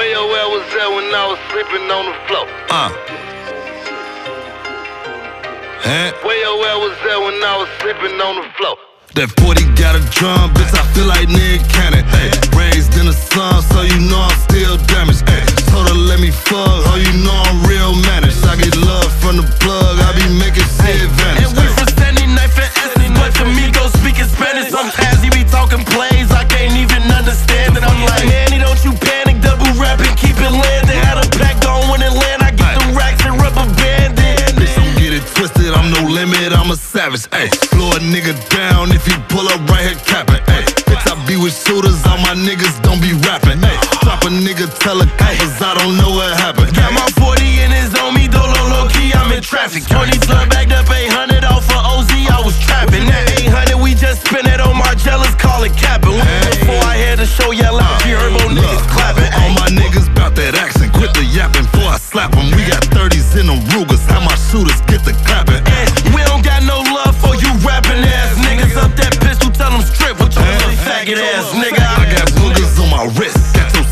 Where your ass was at when I was sleeping on the floor? Uh. Huh? Where your ass was at when I was sleeping on the floor? That 40 got a drum, bitch, I feel like Nick Cannon. Ay, raised in the sun, so you know I'm still damaged. Ay, I'm a savage. Ay, blow a nigga down if he pull up right here capping. Ay, bitch, I be with shooters, all my niggas don't be rapping. Ay, drop a nigga, tell a cause I don't know what happened. Got my 40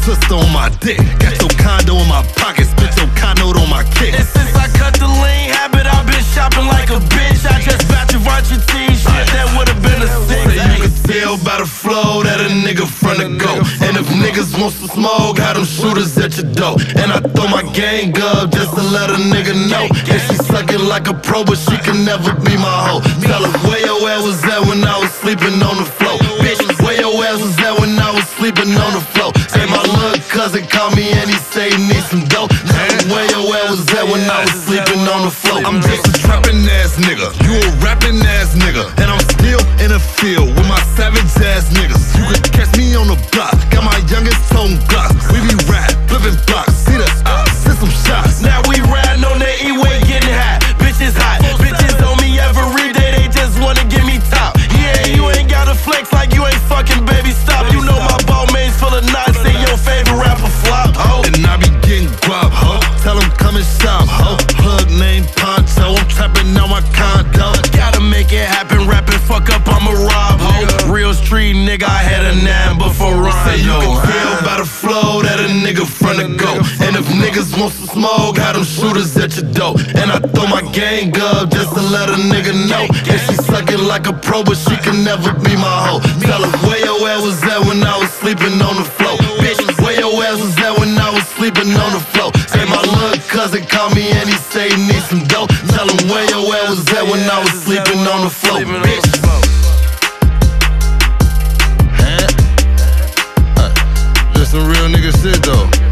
sister on my dick, got your condo in my pocket, spit your condo on my kick. And since I cut the lean habit, I've been shopping like a bitch. I just bought your Versace t-shirt, that would've been a six. You can tell by the flow that a nigga front to go. And if niggas want some smoke, got them shooters at your door. And I throw my gang up just to let a nigga know. And she sucking like a pro, but she can never be my hoe. Tell her where your ass was at when I was sleeping on the floor. Bitch, where your ass was at when I was sleeping on the floor. Cousin called me and he say he need some dope. Where your ass was at when I was sleeping on the floor. I'm just a trapping ass nigga. You a rapping ass nigga. And I'm still in the field nigga. I had a nine before Say you can tell by the flow that a nigga front to go. And if niggas want some smoke, got them shooters at your door. And I throw my gang up just to let a nigga know. And she sucking like a pro, but she can never be my hoe. Tell her where your ass was at when I was sleeping on the floor. Bitch, where your ass was at when I was sleeping on the floor. Say my little cousin called me and he say he need some dope. Tell him where your ass was at when I was sleeping on the floor. Bitch. Some real nigga shit though.